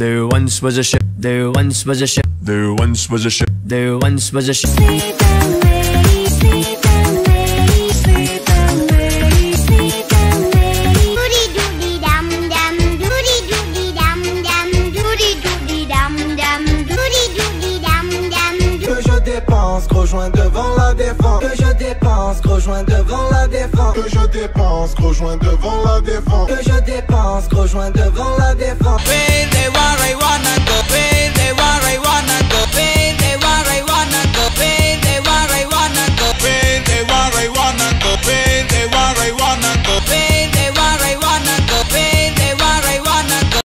There once was a ship. There once was a ship. There once was a ship. There once was a ship. Que je dépense, gros joint devant la défense. Que je dépense, gros joint devant la défense. Que je dépense, devant la défense. Que je dépense, devant la défense.